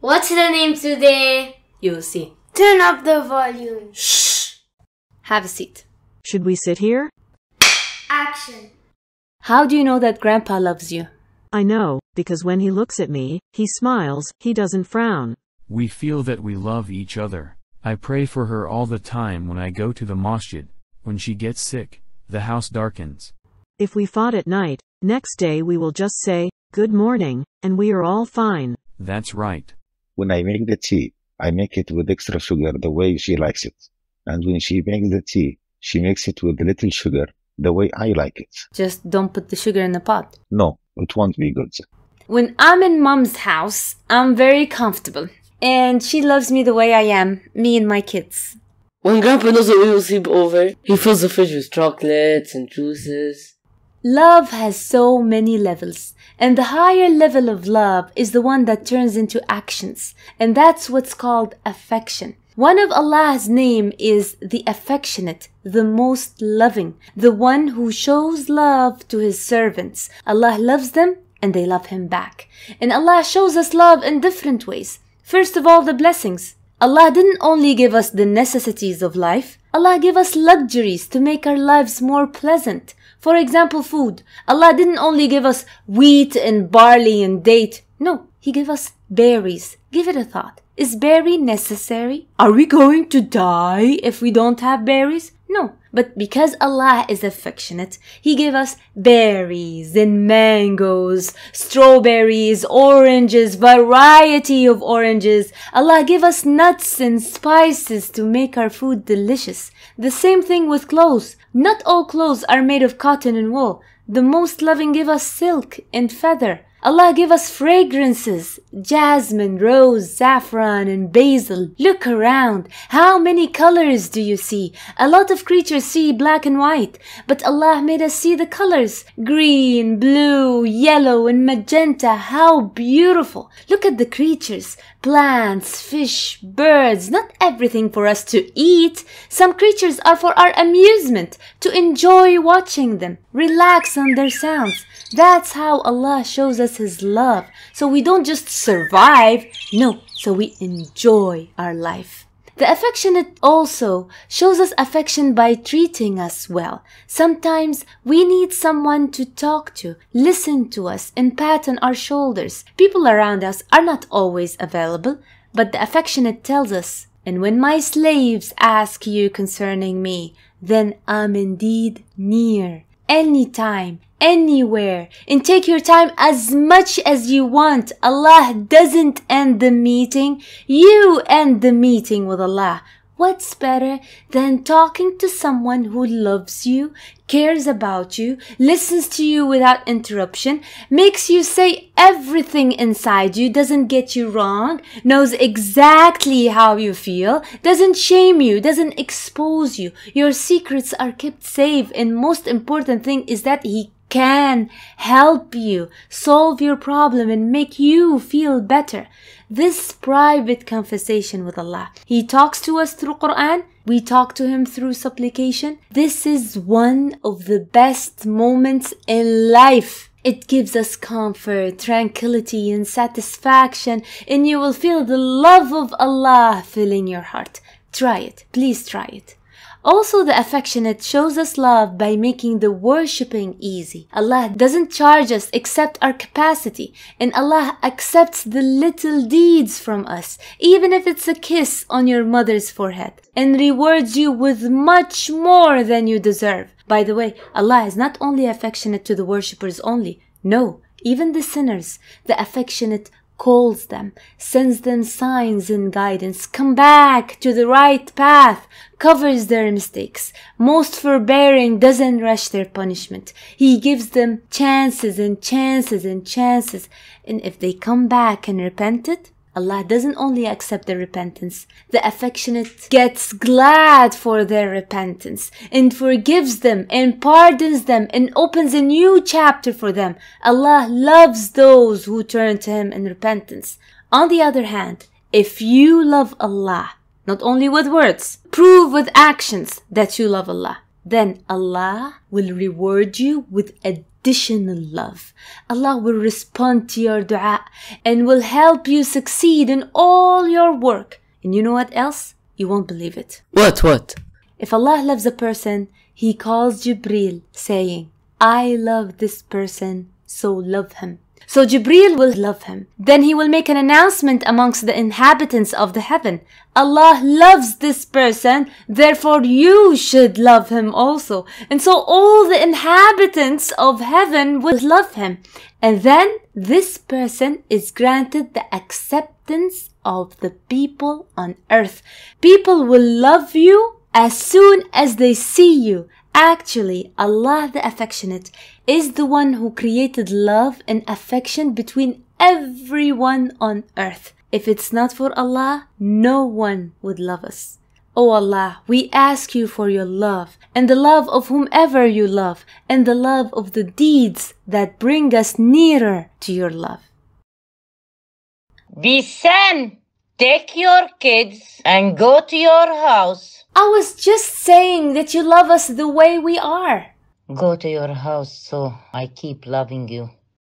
What's the name today? You'll see. Turn up the volume. Shh! Have a seat. Should we sit here? Action. How do you know that Grandpa loves you? I know, because when he looks at me, he smiles, he doesn't frown. We feel that we love each other. I pray for her all the time when I go to the masjid. When she gets sick, the house darkens. If we fought at night, next day we will just say, Good morning, and we are all fine. That's right. When I make the tea, I make it with extra sugar the way she likes it. And when she makes the tea, she makes it with little sugar the way I like it. Just don't put the sugar in the pot. No, it won't be good. When I'm in Mom's house, I'm very comfortable. And she loves me the way I am, me and my kids. When Grandpa knows that we will sleep over, he fills the fridge with chocolates and juices. Love has so many levels, and the higher level of love is the one that turns into actions, and that's what's called affection. One of Allah's name is the affectionate, the most loving, the one who shows love to his servants. Allah loves them and they love him back. And Allah shows us love in different ways. First of all, the blessings. Allah didn't only give us the necessities of life, Allah gave us luxuries to make our lives more pleasant. For example, food. Allah didn't only give us wheat and barley and date. No, He gave us berries. Give it a thought. Is berry necessary? Are we going to die if we don't have berries? No. But because Allah is affectionate, He gave us berries and mangoes, strawberries, oranges, variety of oranges. Allah gave us nuts and spices to make our food delicious. The same thing with clothes. Not all clothes are made of cotton and wool. The most loving give us silk and feather. Allah give us fragrances, jasmine, rose, saffron, and basil. Look around. How many colors do you see? A lot of creatures see black and white, but Allah made us see the colors. Green, blue, yellow, and magenta. How beautiful. Look at the creatures. Plants, fish, birds, not everything for us to eat. Some creatures are for our amusement, to enjoy watching them, relax on their sounds. That's how Allah shows us His love. So we don't just survive, no, so we enjoy our life. The affectionate also shows us affection by treating us well. Sometimes we need someone to talk to, listen to us, and pat on our shoulders. People around us are not always available, but the affectionate tells us, and when my slaves ask you concerning me, then I'm indeed near, anytime, anywhere and take your time as much as you want. Allah doesn't end the meeting. You end the meeting with Allah. What's better than talking to someone who loves you, cares about you, listens to you without interruption, makes you say everything inside you, doesn't get you wrong, knows exactly how you feel, doesn't shame you, doesn't expose you. Your secrets are kept safe and most important thing is that he can help you solve your problem and make you feel better. This private conversation with Allah. He talks to us through Quran. We talk to Him through supplication. This is one of the best moments in life. It gives us comfort, tranquility, and satisfaction, and you will feel the love of Allah filling your heart. Try it. Please try it. Also, the affectionate shows us love by making the worshipping easy. Allah doesn't charge us except our capacity, and Allah accepts the little deeds from us, even if it's a kiss on your mother's forehead, and rewards you with much more than you deserve. By the way, Allah is not only affectionate to the worshippers only. No, even the sinners, the affectionate calls them, sends them signs and guidance, come back to the right path, covers their mistakes, most forbearing, doesn't rush their punishment. He gives them chances and chances and chances, and if they come back and repented, Allah doesn't only accept their repentance, the affectionate gets glad for their repentance and forgives them and pardons them and opens a new chapter for them. Allah loves those who turn to Him in repentance. On the other hand, if you love Allah, not only with words, prove with actions that you love Allah, then Allah will reward you with a unconditional love. Allah will respond to your dua and will help you succeed in all your work. And you know what else? You won't believe it. What, what? If Allah loves a person, He calls Jibril saying, I love this person, so love him. So Jibril will love him. Then he will make an announcement amongst the inhabitants of the heaven. Allah loves this person, therefore you should love him also. And so all the inhabitants of heaven will love him. And then this person is granted the acceptance of the people on earth. People will love you as soon as they see you. Actually, Allah the Affectionate is the one who created love and affection between everyone on earth. If it's not for Allah, no one would love us. O Allah, we ask you for your love and the love of whomever you love and the love of the deeds that bring us nearer to your love. Bissan, take your kids and go to your house. I was just saying that you love us the way we are. Go to your house so I keep loving you.